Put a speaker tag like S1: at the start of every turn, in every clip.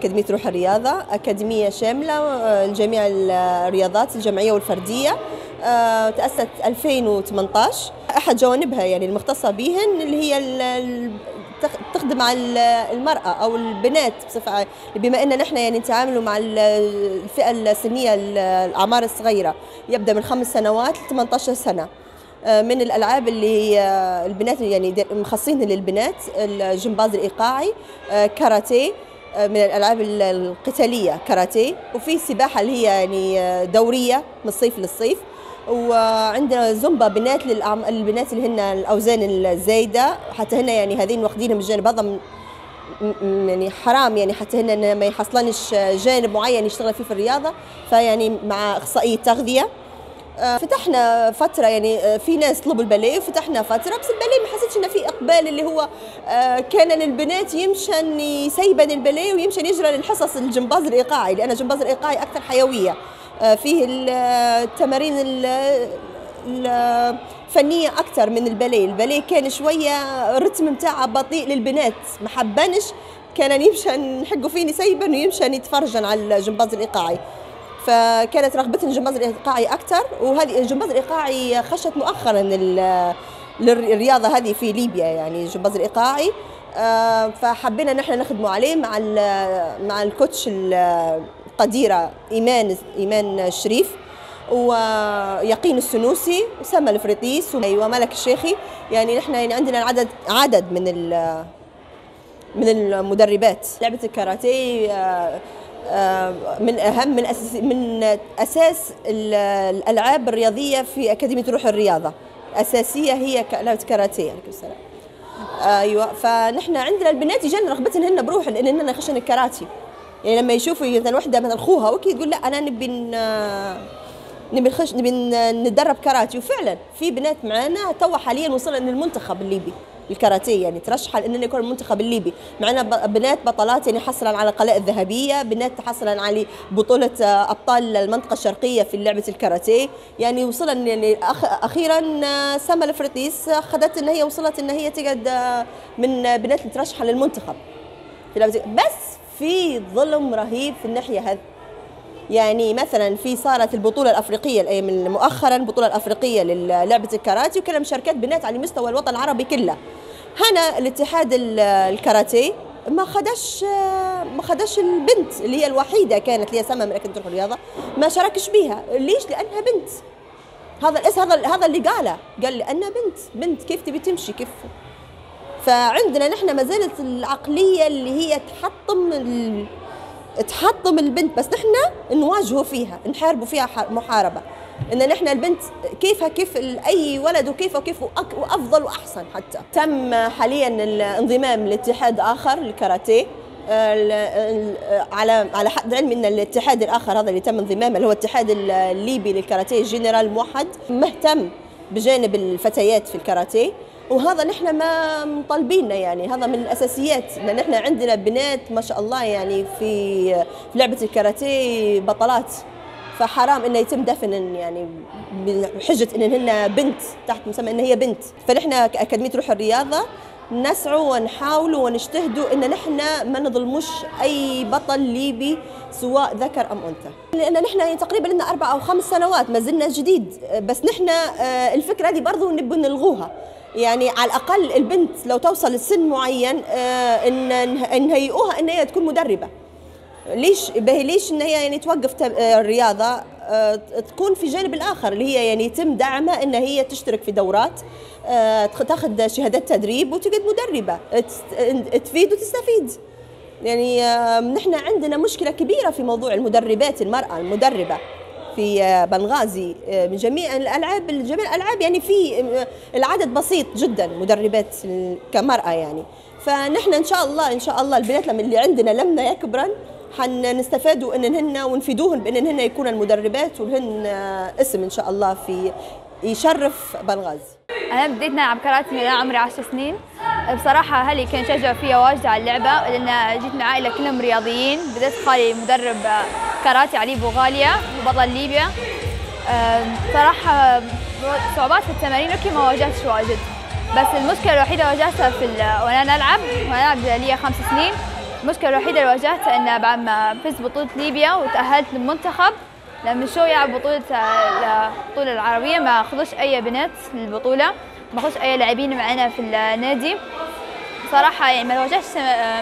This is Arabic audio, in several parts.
S1: أكاديمية روح الرياضة أكاديمية شاملة آه، لجميع الرياضات الجمعية والفردية آه، تأسست 2018 أحد جوانبها يعني المختصة بهن اللي هي تخدم على ال- المرأة أو البنات بصفة بما أن نحن يعني نتعامل مع ال- الفئة السنية ال- الأعمار الصغيرة يبدأ من خمس سنوات ل 18 سنة. آه، من الألعاب اللي البنات يعني مخصصينها للبنات الجمباز الإيقاعي كاراتيه من الألعاب ال- القتالية كاراتيه. وفي سباحة اللي هي يعني آه، دورية من الصيف للصيف. وعندنا زومبا بنات للأعم... البنات اللي هن الأوزان الزايدة. حتى هن يعني هذين واخدينها من الجانب هذا م- يعني حرام يعني حتى هن ما يحصلنش جانب معين يشتغل فيه في الرياضة. فيعني مع أخصائية تغذية. فتحنا فترة يعني آه، في ناس طلبوا الباليه وفتحنا فترة بس الباليه ما حسيتش إنه في إقبال اللي هو آه، كان للبنات يمشن يسيبن الباليه ويمشن يجرن للحصص الجمباز الإيقاعي لأن الجمباز الإيقاعي أكثر حيوية. آه، فيه ال- التمارين ال- الفنية أكثر من الباليه، الباليه كان شوية الرتم متاعه بطيء للبنات ما حبنش كان يمشن نحقوا فيه يسيبن ويمشن يتفرجن على الجمباز الإيقاعي. فكانت رغبتي الجمباز الإيقاعي أكثر وهذه الجمباز الإيقاعي خشت مؤخرا للرياضة هذه في ليبيا يعني الجمباز الإيقاعي. آه، فحبينا نحن نخدموا عليه مع مع الكوتش ال- القديرة إيمان إيمان الشريف ويقين السنوسي وسما الفريطيس وملك الشيخي. يعني نحن يعني عندنا عدد عدد من من المدربات. لعبة الكاراتيه آه، من أهم من أساس من أساس ال- الألعاب الرياضية في أكاديمية روح الرياضة. أساسية هي لعبة كاراتيه عليكم السلام. أيوه فنحن عندنا البنات يجينا رغبتهم هن بروح لأن هن يخشن الكاراتي يعني لما يشوفوا مثلا وحدة مثلا اخوها وكي تقول لا أنا نبي نبي نخش نبي ن- نتدرب كاراتي وفعلا في بنات معانا تو حاليا وصلنا للمنتخب الليبي. الكاراتيه يعني ترشح لأن يكون المنتخب الليبي. معنا بنات بطلات يعني حصلا على القلاء الذهبيه بنات حصلا على بطولة آه، أبطال المنطقة الشرقية في لعبة الكاراتيه. يعني وصلنا يعني أخ أخيرا آه، سما الفريطيس أخذت إن هي وصلت إن هي تقعد آه، من بنات المترشحه للمنتخب. في بس في ظلم رهيب في الناحية هذه يعني مثلا في صارت البطولة الأفريقية مؤخرا البطوله الافريقيه للعبة الكاراتيه وكان مشاركات بنات على مستوى الوطن العربي كله. هنا الاتحاد ال- الكاراتيه ما خدش ما خدش البنت اللي هي الوحيدة كانت اللي سما من اكاديميه الرياضة ما شاركش بيها. ليش؟ لأنها بنت. هذا الاسم هذا هذا اللي قاله. قال لأنها بنت. بنت كيف تبي تمشي؟ كيف؟ فعندنا نحن ما زالت العقلية اللي هي تحطم. تحطم البنت بس نحن نواجهه فيها نحاربوا فيها محاربة. إن نحن البنت كيفها كيف أي ولد وكيف وكيف وأفضل وأحسن حتى. تم حاليا الانضمام لاتحاد آخر للكاراتيه ال- ال- على على حد علمي إن الاتحاد الآخر هذا اللي تم انضمامه اللي هو الاتحاد الليبي للكاراتيه جنرال موحد مهتم بجانب الفتيات في الكاراتيه. وهذا نحن ما مطالبينه يعني هذا من الأساسيات. لأن نحن عندنا بنات ما شاء الله يعني في في لعبة الكاراتيه بطلات. فحرام إنه يتم دفن يعني بحجة إن هن بنت تحت مسمى إن هي بنت. فنحن كأكاديمية روح الرياضة نسعى ونحاول ونجتهدوا إن نحن ما نظلموش أي بطل ليبي سواء ذكر أم أنثى. لأن نحن يعني تقريبا لنا أربع أو خمس سنوات ما زلنا جديد. بس نحن آه، الفكرة هذه برضو نبي نلغوها. يعني على الأقل البنت لو توصل لسن معين آه، ان إن نهيئوها إن هي تكون مدربة. ليش باهي ليش إن هي يعني توقف آه، الرياضة؟ آه، تكون في جانب الآخر اللي هي يعني يتم دعمها إن هي تشترك في دورات تاخذ شهادات تدريب وتقعد مدربة. تفيد وتستفيد. يعني نحن عندنا مشكلة كبيرة في موضوع المدربات المرأة المدربة. في بنغازي آه، من جميع الألعاب جميع الألعاب يعني في آه، العدد بسيط جدا مدربات كمرأة يعني. فنحن إن شاء الله إن شاء الله البنات لما اللي عندنا لما يكبرن حنستفادوا إن هن ونفيدوهن بإن هن يكونن مدربات ولهن آه، اسم إن شاء الله في يشرف بنغازي.
S2: أنا بديت نلعب كاراتيه من عمري عشر سنين. بصراحة أهلي كانوا يشجعوا فيا واجد على اللعبة لأن جيت من عائلة كلهم رياضيين بديت خالي مدرب كاراتيه علي بوغاليا وبطل ليبيا. صراحة صعوبات في التمارين okay ما واجهتش واجد. بس المشكلة الوحيدة واجهتها في وأنا نلعب وأنا ألعب لي خمس سنين المشكلة الوحيدة اللي واجهتها إن بعد ما فزت بطولة ليبيا وتأهلت للمنتخب. لما شو يلعب بطولة البطولة العربية ما خذوش أي بنات للبطولة. ما خذوش أي لاعبين معنا في النادي. صراحة يعني ما واجهتش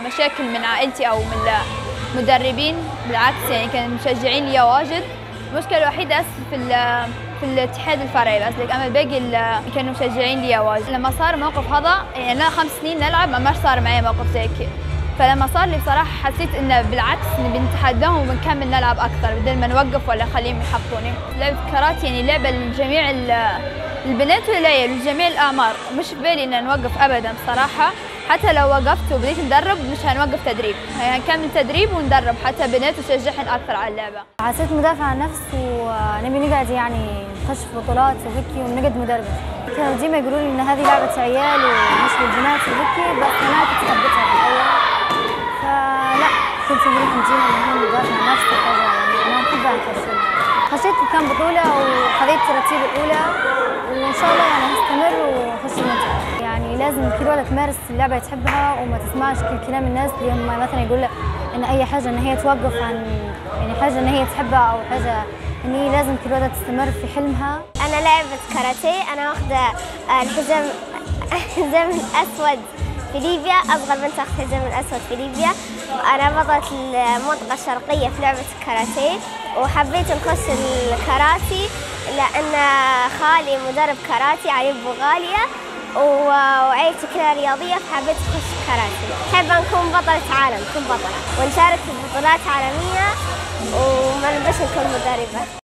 S2: مشاكل من عائلتي أو من المدربين بالعكس يعني كانوا مشجعين لي واجد. المشكلة الوحيدة في في الاتحاد الفرعي بس لك أما الباقي كانوا مشجعين لي واجد. لما صار موقف هذا يعني أنا خمس سنين نلعب ما صار معي موقف زي كذا فلما صار لي بصراحة حسيت انه بالعكس نبي نتحداهم وبنكمل نلعب أكثر بدل ما نوقف ولا خليهم يحبطوني لعبه كاراتي يعني لعبه لجميع البنات والعيال لجميع الأعمار. مش في بالي ان نوقف ابدا بصراحة. حتى لو وقفت وبديت ندرب مش هنوقف تدريب. هنكمل تدريب وندرب. حتى بنات وشجعهم أكثر على اللعبة.
S3: حسيت مدافع عن نفس ونبي نقعد يعني نخش في بطولات وهيك ونقعد مدرب. كانوا ديما يقولوا لي إن هذه لعبة عيال ومش للبنات وهيك بس أنا كنت حبيتها في الأول. فلا كنت نروح ديما إن هي مدافع عن نفسي حاجة يعني أنا بحبها كشيء خشيت كم بطولة وخذيت الترتيب الأولى. وإن شاء الله يعني هستمر واخش المنتخب. يعني لازم كل واحدة تمارس اللعبة تحبها وما تسمعش كل كلام الناس اللي هم مثلا يقول لك إن أي حاجة إن هي توقف عن يعني حاجة إن هي تحبها أو حاجة. ان هي لازم كل واحدة تستمر في حلمها.
S4: أنا لعبة كاراتيه. أنا واخدة الحزام الحزام الأسود. في ليبيا اصغر بنت اخذت الحزام الأسود في ليبيا. أنا بطلة المنطقة الشرقية في لعبة الكاراتيه وحبيت نخش الكاراتي لأن خالي مدرب كاراتي علي بوغاليا وعيلتي كلها رياضية فحبيت اخش كاراتي. حابه نكون بطلة عالم نكون بطلة ونشارك في بطولات عالمية وما نبش نكون مدربة.